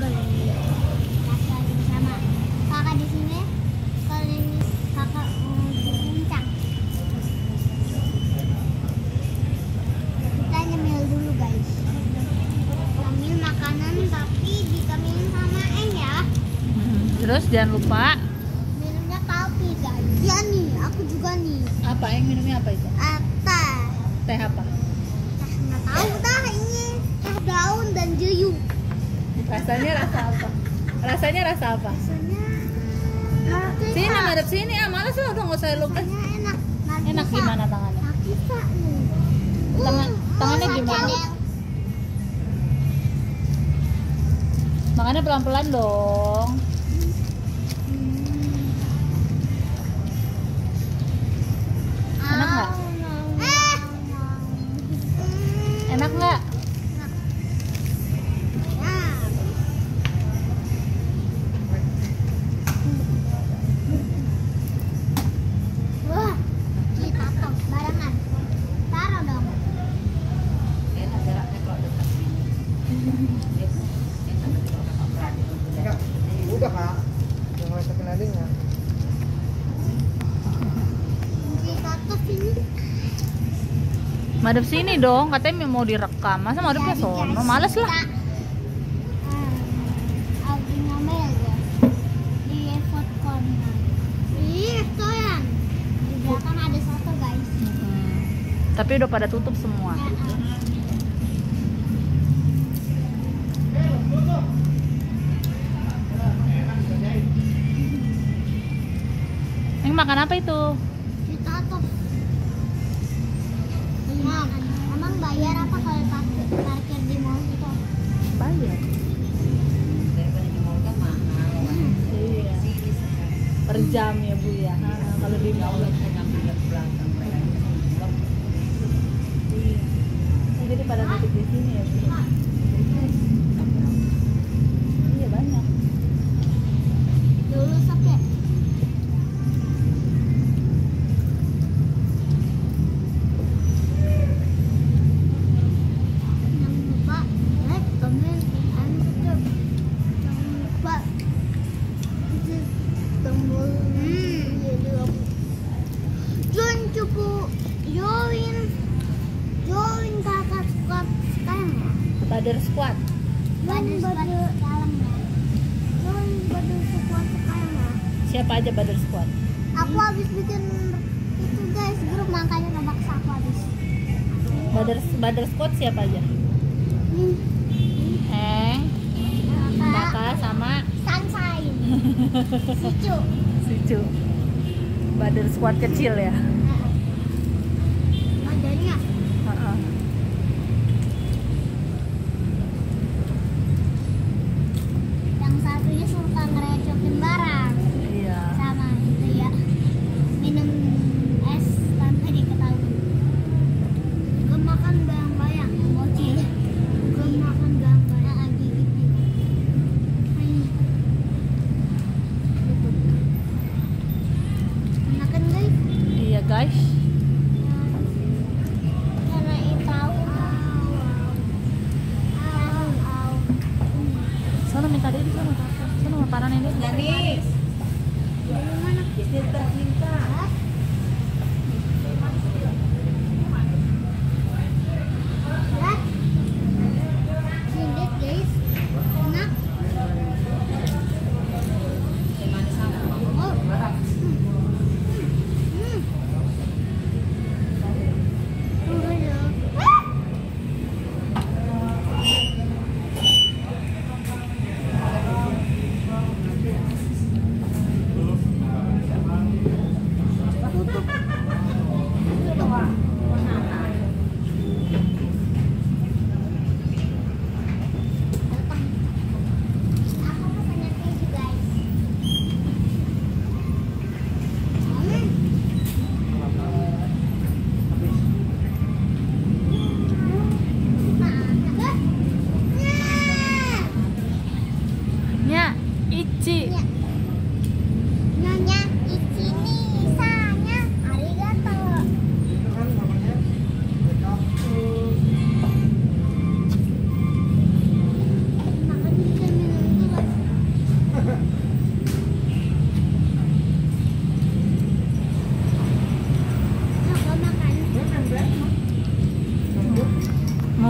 Kakak sama kakak di sini. Kalau ini kakak mau. Kita nyemil dulu guys. Makanan tapi sama ya. Hmm, Terus jangan lupa Minumnya kopi guys. Iya nih, aku juga nih. apa yang minumnya apa itu? Apa? Teh apa? Nah, nggak tahu dah ini teh daun dan jeyuk. Rasanya rasa apa? Rasanya rasa apa? Rasanya markisa. Sini madep sini ah malas lu udah nggak usah. Rasanya enak. Markisa. Enak gimana tangannya? Markisa. Tangan- Uh, tangannya gimana? Chanel. Makannya pelan-pelan dong. Ya. Tahu ini. Madep sini dong, katanya mau direkam. Masa madepnya sono? Males lah. eh, satu guys. Hmm. Tapi udah pada tutup semua. Makan apa itu? Kita tuh. Mam, emang bayar apa kalau parkir, parkir di mall itu? Bayar. Iya. Per jam ya bu ya. Nah, kalau di mall. Badar squad. Ya. Sekarang ya. Siapa aja Badar squad? Aku habis bikin itu guys grup makanya terpaksa aku habis. Badar Badar squad siapa aja? Nih, Heng, kakak sama sunshine. Sicu. Sicu. Badar squad kecil ya. Adanya Heeh. yang satunya suka ngerecokin barang Iya. sama itu ya minum es tanpa diketahui. Juga makan bayang-bayang bocil. Juga makan bayang-bayang lagi gitu. Enak kan guys? Iya guys. Sana minta dia di sana. Sana ini. Dari mana? Hah? Lihat.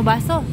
Mau bakso